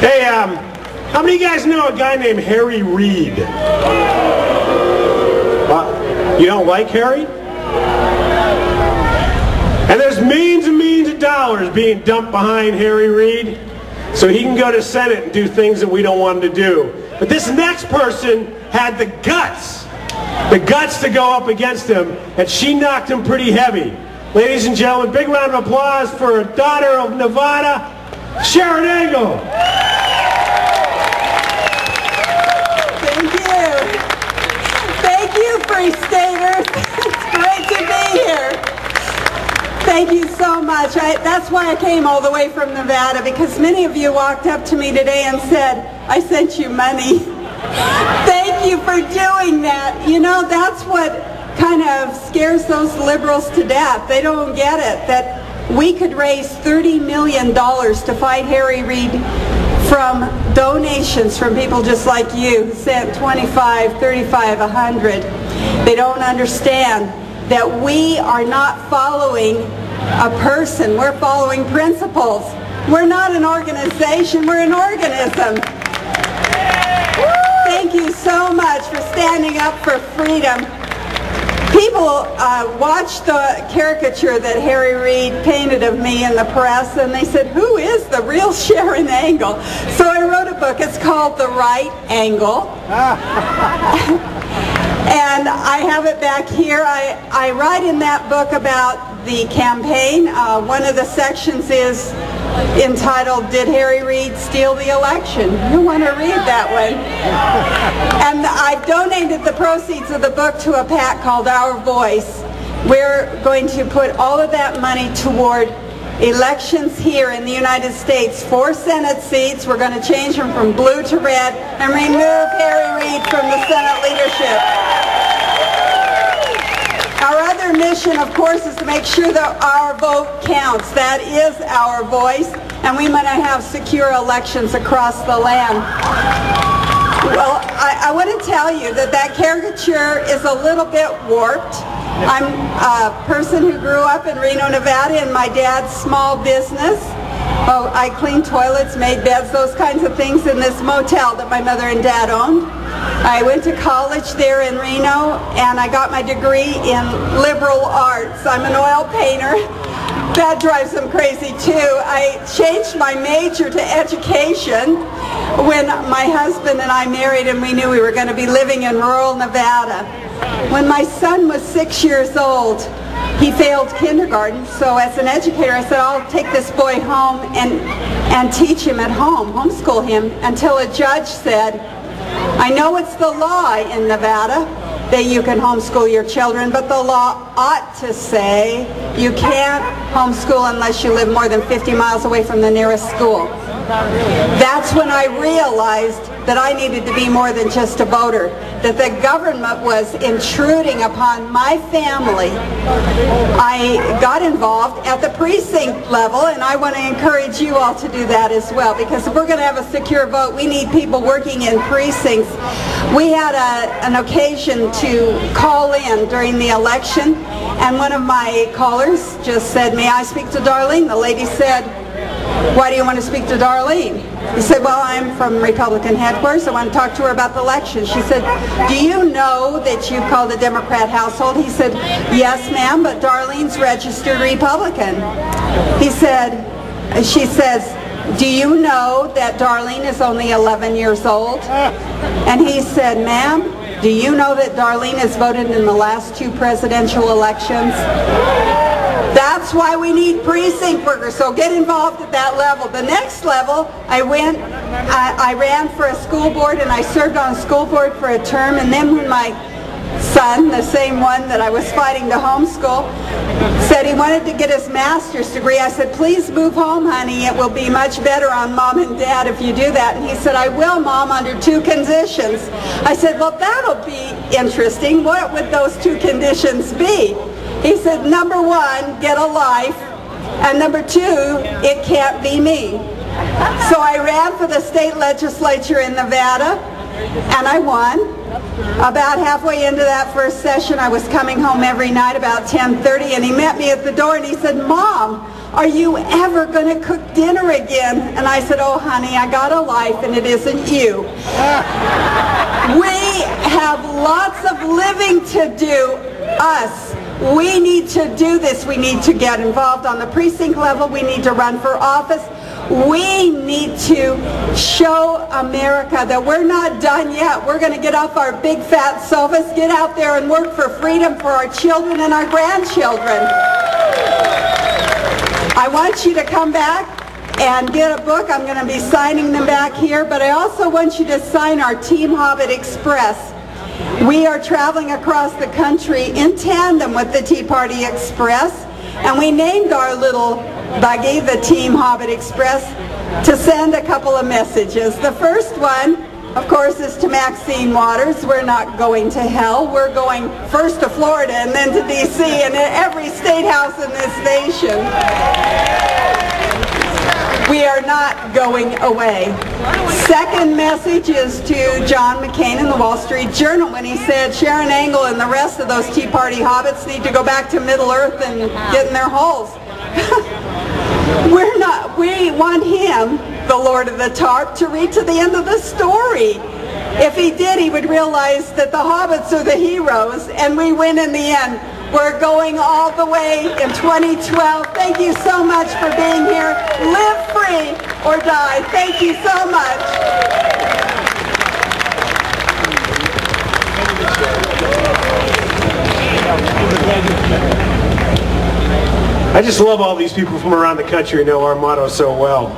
Hey, um, how many of you guys know a guy named Harry Reid? You don't like Harry? And there's millions and millions of dollars being dumped behind Harry Reid so he can go to Senate and do things that we don't want him to do. But this next person had the guts, the guts to go up against him, and she knocked him pretty heavy. Ladies and gentlemen, big round of applause for daughter of Nevada, Sharron Angle. That's why I came all the way from Nevada because many of you walked up to me today and said, I sent you money. Thank you for doing that. You know, that's what kind of scares those liberals to death. They don't get it, that we could raise $30 million to fight Harry Reid from donations from people just like you who sent 25, 35, 100. They don't understand that we are not following a person. We're following principles. We're not an organization. We're an organism. Thank you so much for standing up for freedom. People uh, watched the caricature that Harry Reid painted of me in the press and they said, who is the real Sharron Angle? So I wrote a book. It's called The Right Angle. and I have it back here. I, I write in that book about the campaign. Uh, one of the sections is entitled, Did Harry Reid Steal the Election? You want to read that one. and I've donated the proceeds of the book to a PAC called Our Voice. We're going to put all of that money toward elections here in the United States. Four Senate seats. We're going to change them from blue to red and remove Harry Reid from the Senate leadership. Mission, of course, is to make sure that our vote counts. That is our voice, and we want to have secure elections across the land. Well, I, I want to tell you that that caricature is a little bit warped. I'm a person who grew up in Reno, Nevada in my dad's small business. Oh, I cleaned toilets, made beds, those kinds of things in this motel that my mother and dad owned. I went to college there in Reno and I got my degree in liberal arts. I'm an oil painter. That drives them crazy too. I changed my major to education when my husband and I married and we knew we were going to be living in rural Nevada. When my son was six years old, he failed kindergarten, so as an educator I said, I'll take this boy home and, and teach him at home, homeschool him, until a judge said, I know it's the law in Nevada that you can homeschool your children, but the law ought to say you can't homeschool unless you live more than 50 miles away from the nearest school. That's when I realized that I needed to be more than just a voter, that the government was intruding upon my family. I got involved at the precinct level, and I want to encourage you all to do that as well, because if we're going to have a secure vote, we need people working in precincts. We had a, an occasion to call in during the election, and one of my callers just said, may I speak to Darlene? The lady said, why do you want to speak to Darlene? He said, well, I'm from Republican headquarters. I want to talk to her about the election. She said, do you know that you called a Democrat household? He said, yes, ma'am, but Darlene's registered Republican. He said, she says, do you know that Darlene is only 11 years old? And he said, ma'am, do you know that Darlene has voted in the last two presidential elections? That's why we need precinct workers. So get involved at that level. The next level, I went, I, I, ran for a school board and I served on a school board for a term. And then when my son, the same one that I was fighting to homeschool, said he wanted to get his master's degree, I said, please move home, honey. It will be much better on mom and dad if you do that. And he said, I will, mom, under two conditions. I said, well, that'll be interesting. What would those two conditions be? He said, number one, get a life, and number two, it can't be me. So I ran for the state legislature in Nevada, and I won. About halfway into that first session, I was coming home every night about 10.30 and he met me at the door and he said, Mom, are you ever going to cook dinner again? And I said, oh honey, I got a life and it isn't you. we have lots of living to do, us. We need to do this. We need to get involved on the precinct level. We need to run for office. We need to show America that we're not done yet. We're going to get off our big fat sofas, get out there and work for freedom for our children and our grandchildren. I want you to come back and get a book. I'm going to be signing them back here, but I also want you to sign our Team Hobbit Express. We are traveling across the country in tandem with the Tea Party Express, and we named our little buggy the Team Hobbit Express to send a couple of messages. The first one, of course, is to Maxine Waters. We're not going to hell. We're going first to Florida and then to D.C. and every state house in this nation. Not going away. Second message is to John McCain in the Wall Street Journal when he said Sharron Angle and the rest of those Tea Party hobbits need to go back to Middle Earth and get in their holes. We're not, we want him, the Lord of the TARP, to read to the end of the story. If he did, he would realize that the hobbits are the heroes and we win in the end. We're going all the way in 2012. Thank you so much for being here. Live free or die. Thank you so much. I just love all these people from around the country who know our motto so well.